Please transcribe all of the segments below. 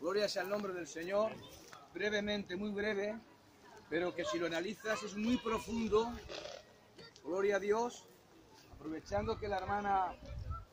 Gloria sea el nombre del Señor. Brevemente, muy breve, pero que si lo analizas es muy profundo. Gloria a Dios. Aprovechando que la hermana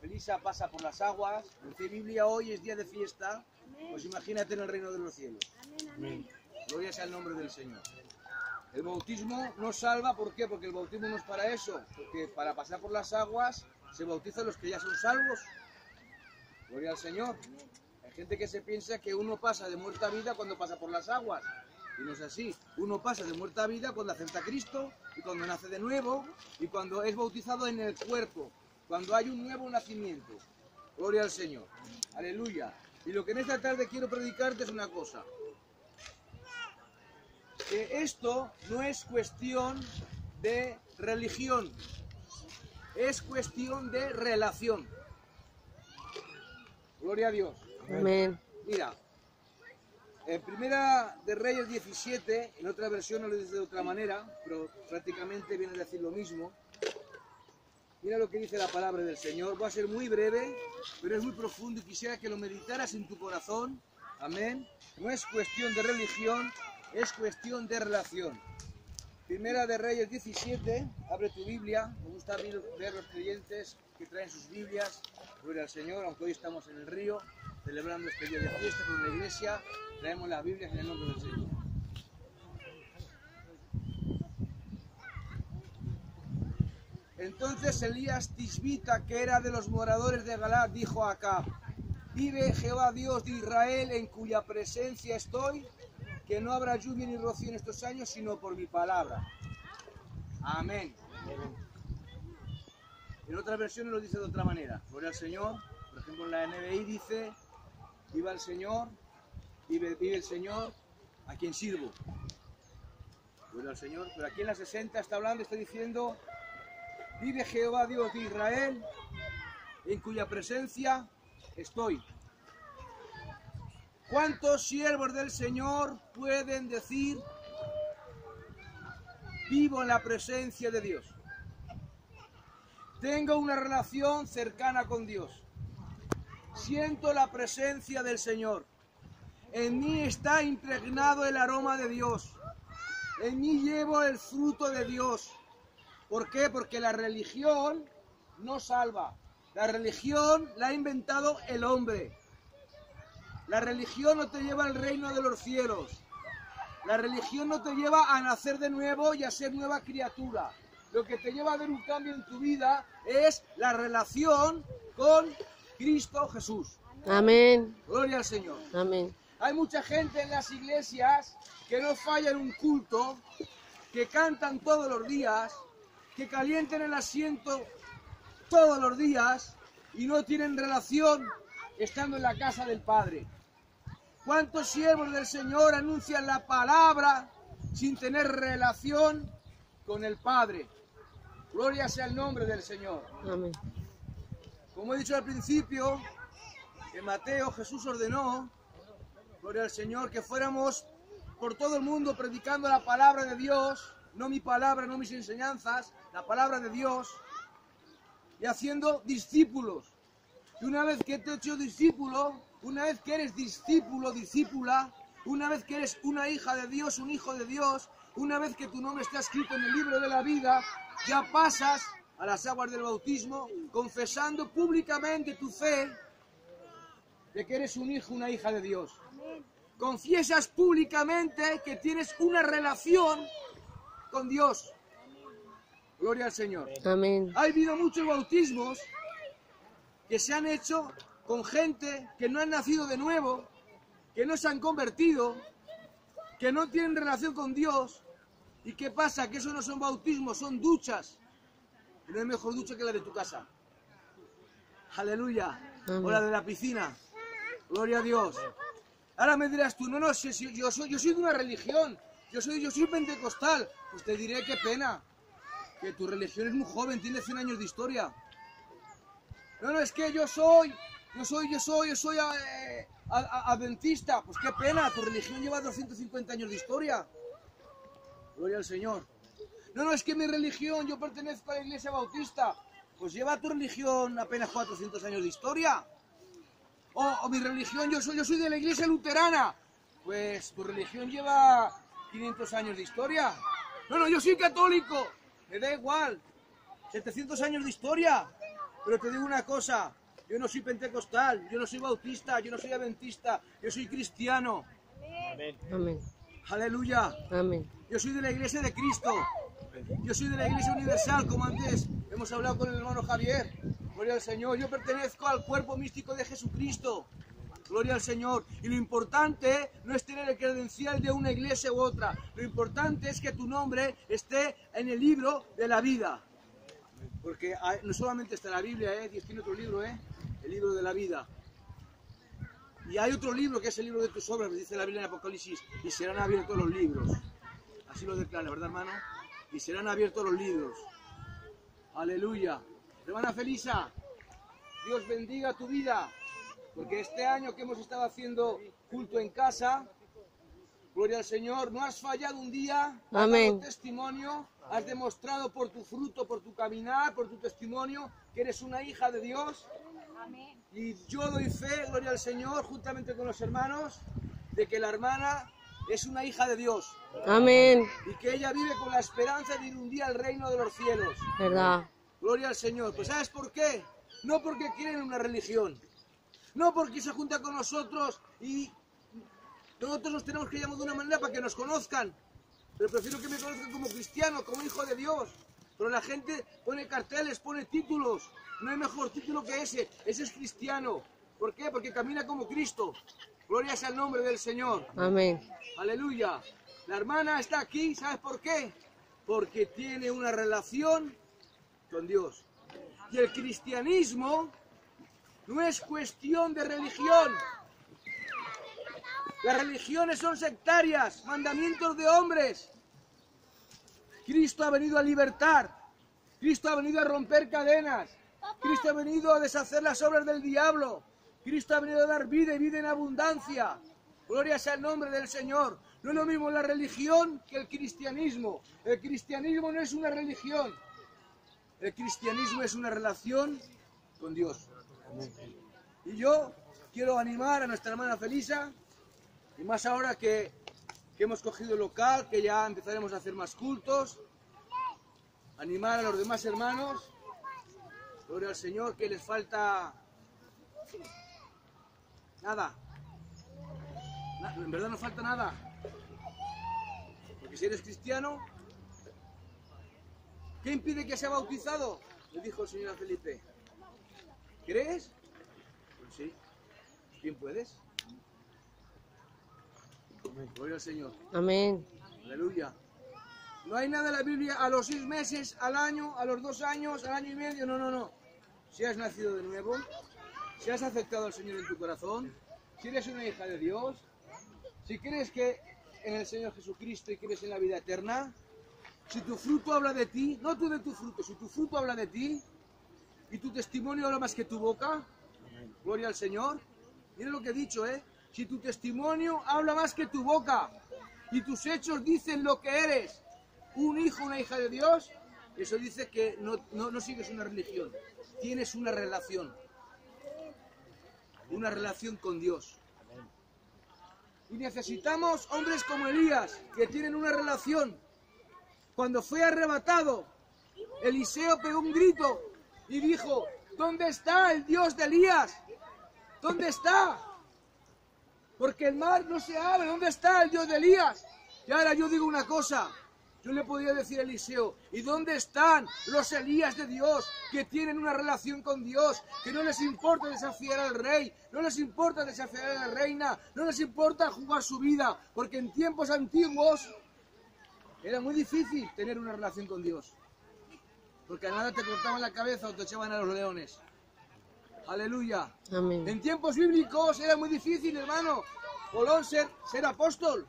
Felisa pasa por las aguas, dice Biblia hoy es día de fiesta, pues imagínate en el reino de los cielos. Gloria sea el nombre del Señor. El bautismo no salva, ¿por qué? Porque el bautismo no es para eso, porque para pasar por las aguas se bautizan los que ya son salvos. Gloria al Señor. Gente que se piensa que uno pasa de muerta a vida cuando pasa por las aguas. Y no es así. Uno pasa de muerta a vida cuando acepta a Cristo y cuando nace de nuevo y cuando es bautizado en el cuerpo, cuando hay un nuevo nacimiento. Gloria al Señor. Aleluya. Y lo que en esta tarde quiero predicarte es una cosa. Que esto no es cuestión de religión, es cuestión de relación. Gloria a Dios. Amén. Mira, en Primera de Reyes 17, en otra versión no lo dice de otra manera, pero prácticamente viene a decir lo mismo. Mira lo que dice la palabra del Señor. Va a ser muy breve, pero es muy profundo y quisiera que lo meditaras en tu corazón. Amén. No es cuestión de religión, es cuestión de relación. Primera de Reyes 17, abre tu Biblia. Me gusta ver los creyentes que traen sus Biblias. Gloria al Señor, aunque hoy estamos en el río celebrando este día de fiesta con la iglesia, traemos las Biblias en el nombre del Señor. Entonces Elías Tisbita, que era de los moradores de Galad, dijo a Acab, vive Jehová Dios de Israel, en cuya presencia estoy, que no habrá lluvia ni rocío en estos años, sino por mi palabra. Amén. En otras versiones lo dice de otra manera. Gloria al Señor. Por ejemplo, en la NBI dice, viva el Señor, vive, el Señor, a quien sirvo. Gloria al Señor. Pero aquí en la 60 está hablando, está diciendo, vive Jehová Dios de Israel, en cuya presencia estoy. ¿Cuántos siervos del Señor pueden decir, vivo en la presencia de Dios? Tengo una relación cercana con Dios. Siento la presencia del Señor. En mí está impregnado el aroma de Dios. En mí llevo el fruto de Dios. ¿Por qué? Porque la religión no salva. La religión la ha inventado el hombre. La religión no te lleva al reino de los cielos. La religión no te lleva a nacer de nuevo y a ser nueva criatura. Lo que te lleva a ver un cambio en tu vida es la relación con Cristo Jesús. Amén. Gloria al Señor. Amén. Hay mucha gente en las iglesias que no fallan un culto, que cantan todos los días, que calienten el asiento todos los días y no tienen relación estando en la casa del Padre. ¿Cuántos siervos del Señor anuncian la palabra sin tener relación con el Padre? Gloria sea el nombre del Señor. Amén. Como he dicho al principio, en Mateo Jesús ordenó, gloria al Señor, que fuéramos por todo el mundo predicando la palabra de Dios, no mi palabra, no mis enseñanzas, la palabra de Dios, y haciendo discípulos. Y una vez que te he hecho discípulo, una vez que eres discípulo, discípula, una vez que eres una hija de Dios, un hijo de Dios, una vez que tu nombre está escrito en el libro de la vida, ya pasas a las aguas del bautismo confesando públicamente tu fe de que eres un hijo, una hija de Dios. Confiesas públicamente que tienes una relación con Dios. Gloria al Señor. Amén. Ha habido muchos bautismos que se han hecho con gente que no han nacido de nuevo, que no se han convertido, que no tienen relación con Dios. ¿Y qué pasa? Que eso no son bautismos, son duchas. Y no hay mejor ducha que la de tu casa. Aleluya. O la de la piscina. Gloria a Dios. Ahora me dirás tú, no, no, si- si- yo, soy, yo soy de una religión. Yo soy, yo soy pentecostal. Pues te diré qué pena. Que tu religión es muy joven, tiene 100 años de historia. No, no, es que yo soy, yo soy, yo soy, yo soy eh, adventista. Pues qué pena, tu religión lleva 250 años de historia. Gloria al Señor. No, no, es que mi religión, yo pertenezco a la iglesia bautista. Pues lleva tu religión apenas 400 años de historia. o, o mi religión, yo soy, yo soy de la iglesia luterana. Pues tu religión lleva 500 años de historia. No, no, yo soy católico. Me da igual. 700 años de historia. Pero te digo una cosa. Yo no soy pentecostal, yo no soy bautista, yo no soy adventista, yo soy cristiano. Amén. Aleluya. Amén. Yo soy de la iglesia de Cristo. Yo soy de la iglesia universal, como antes hemos hablado con el hermano Javier. Gloria al Señor. Yo pertenezco al cuerpo místico de Jesucristo. Gloria al Señor. Y lo importante no es tener el credencial de una iglesia u otra. Lo importante es que tu nombre esté en el libro de la vida. Porque no solamente está la Biblia, ¿eh? Dios tiene otro libro, ¿eh? El libro de la vida. Y hay otro libro que es el libro de tus obras, dice la Biblia en Apocalipsis, y serán abiertos los libros. Así lo declara, ¿verdad, hermano? Y serán abiertos los libros. Aleluya. Hermana Felisa, Dios bendiga tu vida, porque este año que hemos estado haciendo culto en casa, gloria al Señor, no has fallado un día, Amén. testimonio, has demostrado por tu fruto, por tu caminar, por tu testimonio, que eres una hija de Dios. Y yo doy fe, gloria al Señor, juntamente con los hermanos, de que la hermana es una hija de Dios Amén. y que ella vive con la esperanza de ir un día al reino de los cielos. ¿Verdad? Gloria al Señor. Pues ¿sabes por qué? No porque quieren una religión. No porque se junta con nosotros y nosotros nos tenemos que llamar de una manera para que nos conozcan. Pero prefiero que me conozcan como cristiano, como hijo de Dios. Pero la gente pone carteles, pone títulos. No hay mejor título que ese. Ese es cristiano. ¿Por qué? Porque camina como Cristo. Gloria sea el nombre del Señor. Amén. Aleluya. La hermana está aquí, ¿sabes por qué? Porque tiene una relación con Dios. Y el cristianismo no es cuestión de religión. Las religiones son sectarias, mandamientos de hombres. Cristo ha venido a libertar. Cristo ha venido a romper cadenas. Cristo ha venido a deshacer las obras del diablo. Cristo ha venido a dar vida y vida en abundancia. Gloria sea el nombre del Señor. No es lo mismo la religión que el cristianismo. El cristianismo no es una religión. El cristianismo es una relación con Dios. Y yo quiero animar a nuestra hermana Felisa, y más ahora que, que hemos cogido el local, que ya empezaremos a hacer más cultos, animar a los demás hermanos, gloria al Señor, que les falta nada. Na- En verdad no falta nada. Porque si eres cristiano, ¿qué impide que sea bautizado? Le dijo el Señor a Felipe. ¿Crees? Pues sí. ¿Quién puedes? Gloria al Señor. Amén. Aleluya. No hay nada en la Biblia a los seis meses, al año, a los dos años, al año y medio. No, no, no. Si has nacido de nuevo, si has aceptado al Señor en tu corazón, si eres una hija de Dios, si crees que en el Señor Jesucristo y crees en la vida eterna, si tu fruto habla de ti, no tú de tu fruto, si tu fruto habla de ti y tu testimonio habla más que tu boca, gloria al Señor. Mira lo que he dicho, ¿eh? Si tu testimonio habla más que tu boca y tus hechos dicen lo que eres, un hijo, una hija de Dios, eso dice que no, no, no sigues una religión, tienes una relación, una relación con Dios. Y necesitamos hombres como Elías, que tienen una relación. Cuando fue arrebatado, Eliseo pegó un grito y dijo, ¿dónde está el Dios de Elías? ¿Dónde está? Porque el mar no se abre. ¿Dónde está el Dios de Elías? Y ahora yo digo una cosa. Yo le podría decir a Eliseo, ¿y dónde están los Elías de Dios que tienen una relación con Dios? Que no les importa desafiar al rey, no les importa desafiar a la reina, no les importa jugar su vida, porque en tiempos antiguos era muy difícil tener una relación con Dios. Porque a nada te cortaban la cabeza o te echaban a los leones. Aleluya. Amén. En tiempos bíblicos era muy difícil, hermano, Colón ser, ser apóstol.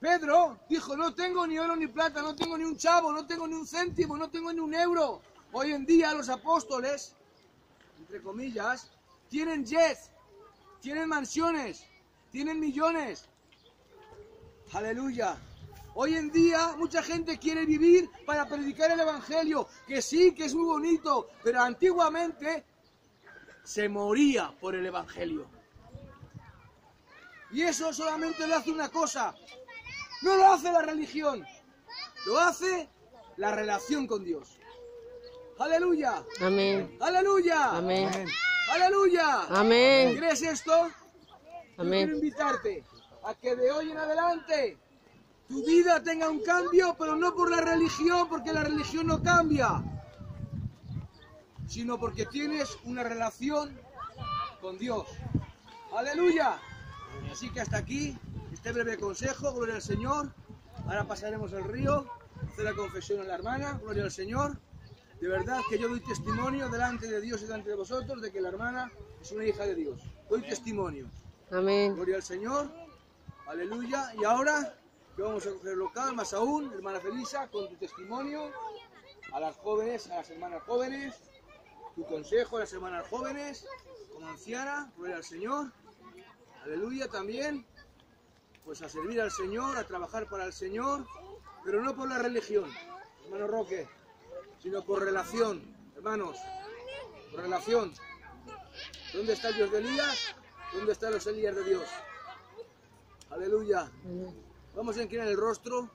Pedro dijo, no tengo ni oro ni plata, no tengo ni un chavo, no tengo ni un céntimo, no tengo ni un euro. Hoy en día los apóstoles, entre comillas, tienen jets, tienen mansiones, tienen millones. Aleluya. Hoy en día mucha gente quiere vivir para predicar el Evangelio, que sí, que es muy bonito, pero antiguamente se moría por el Evangelio. Y eso solamente lo hace una cosa. No lo hace la religión. Lo hace la relación con Dios. Aleluya. Amén. Aleluya. Amén. Aleluya. Amén. ¿Crees esto? Yo Amén. quiero invitarte a que de hoy en adelante tu vida tenga un cambio, pero no por la religión, porque la religión no cambia, sino porque tienes una relación con Dios. Aleluya. Así que hasta aquí este breve consejo, gloria al Señor. Ahora pasaremos el río, hacer la confesión a la hermana, gloria al Señor. De verdad que yo doy testimonio delante de Dios y delante de vosotros de que la hermana es una hija de Dios. Doy testimonio. Amén. Gloria al Señor. Aleluya. Y ahora que vamos a coger local, más aún, hermana Felisa, con tu testimonio a las jóvenes, a las hermanas jóvenes, tu consejo a las hermanas jóvenes, como anciana, gloria al Señor. Aleluya también. Pues a servir al Señor, a trabajar para el Señor, pero no por la religión, hermano Roque, sino por relación, hermanos, por relación. ¿Dónde está el Dios de Elías? ¿Dónde están los Elías de Dios? Aleluya. Vamos a inclinar el rostro